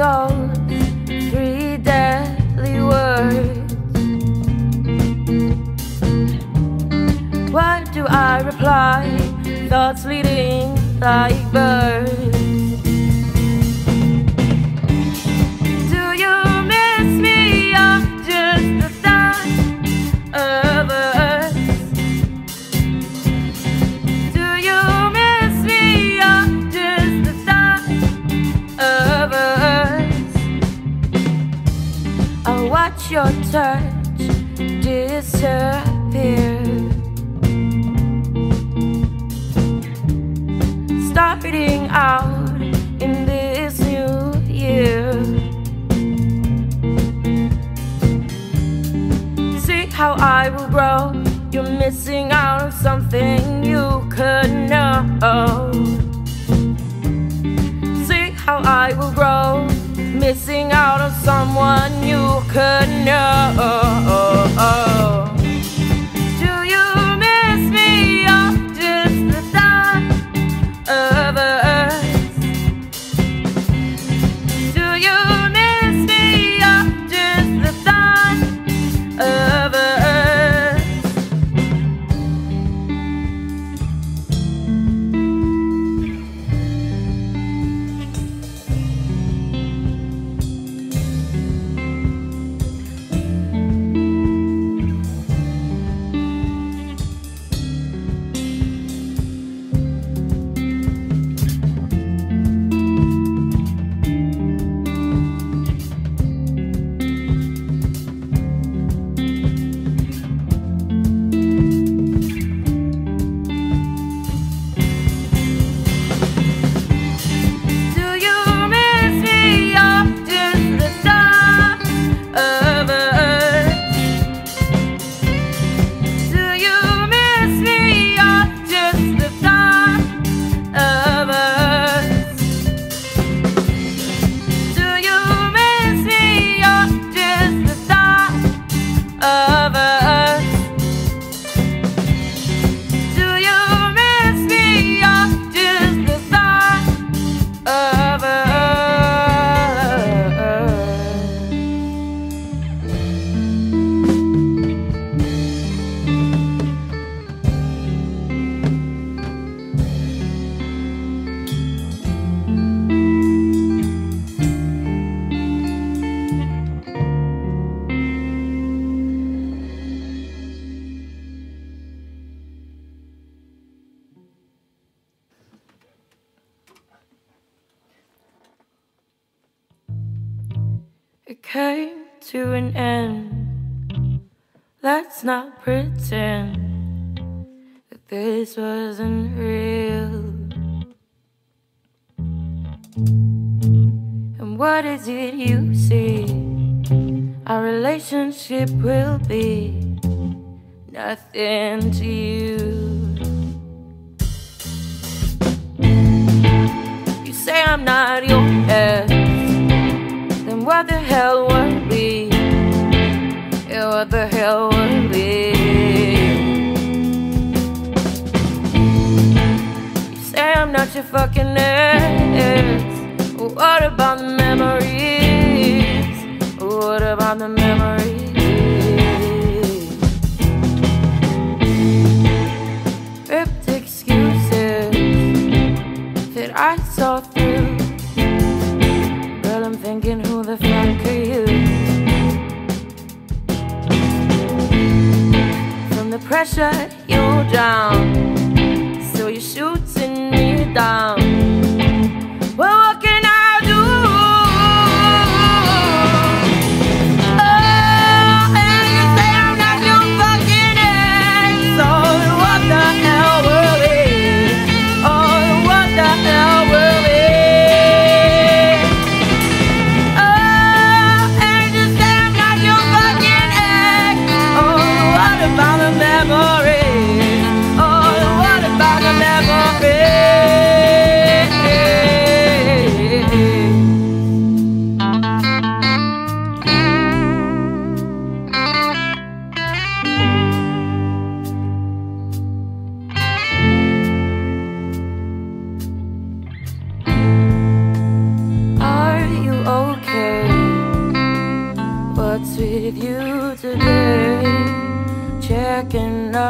those three deadly words. What do I reply? Thoughts leading like birds. Disappear. Starting out in this new year. See how I will grow. You're missing out on something came to an end. Let's not pretend that this wasn't real. And what is it you see? Our relationship will be nothing to you. You say I'm not your ex then what the hell say your fucking ex. What about the memories? What about the memories? Ripped excuses that I saw through. Girl, I'm thinking, who the fuck are you? From the pressure, you drown. Down.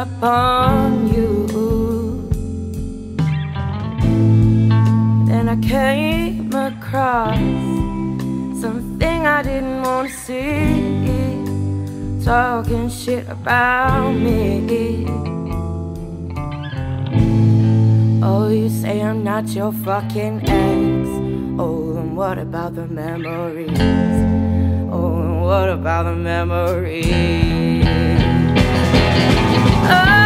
upon you Then I came across Something I didn't want to see Talking shit about me Oh, you say I'm not your fucking ex Oh, and what about the memories? Oh, and what about the memories? Oh.